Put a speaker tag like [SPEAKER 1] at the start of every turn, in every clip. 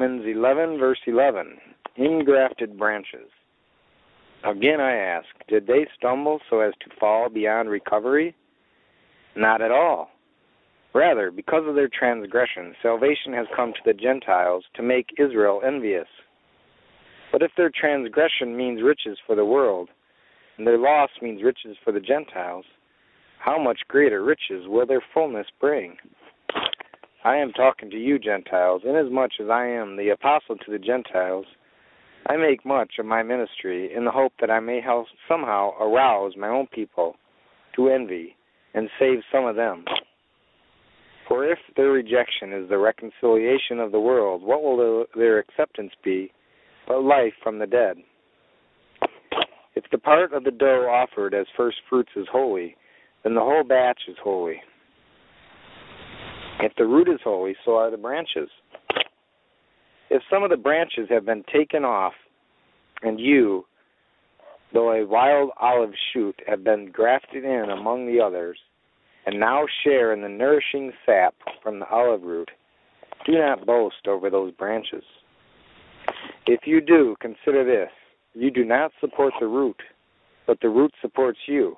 [SPEAKER 1] Romans 11, verse 11. Ingrafted branches. Again I ask, did they stumble so as to fall beyond recovery? Not at all. Rather, because of their transgression, salvation has come to the Gentiles to make Israel envious. But if their transgression means riches for the world, and their loss means riches for the Gentiles, how much greater riches will their fullness bring? I am talking to you, Gentiles, inasmuch as I am the apostle to the Gentiles. I make much of my ministry in the hope that I may help somehow arouse my own people to envy and save some of them. For if their rejection is the reconciliation of the world, what will their acceptance be but life from the dead? If the part of the dough offered as first fruits is holy, then the whole batch is holy. If the root is holy, so are the branches. If some of the branches have been taken off, and you, though a wild olive shoot, have been grafted in among the others, and now share in the nourishing sap from the olive root, do not boast over those branches. If you do, consider this you do not support the root, but the root supports you.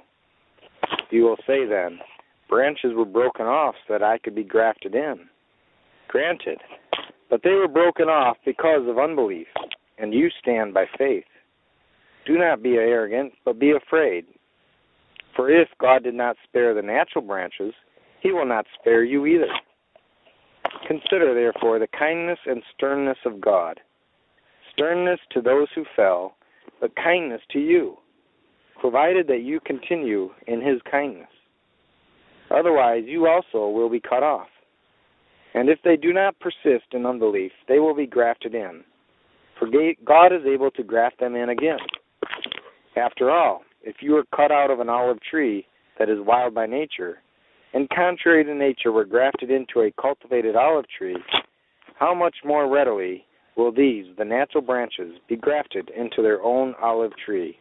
[SPEAKER 1] You will say then, Branches were broken off so that I could be grafted in. Granted, but they were broken off because of unbelief, and you stand by faith. Do not be arrogant, but be afraid. For if God did not spare the natural branches, he will not spare you either. Consider, therefore, the kindness and sternness of God. Sternness to those who fell, but kindness to you, provided that you continue in his kindness. Otherwise, you also will be cut off. And if they do not persist in unbelief, they will be grafted in. For God is able to graft them in again. After all, if you are cut out of an olive tree that is wild by nature, and contrary to nature were grafted into a cultivated olive tree, how much more readily will these, the natural branches, be grafted into their own olive tree?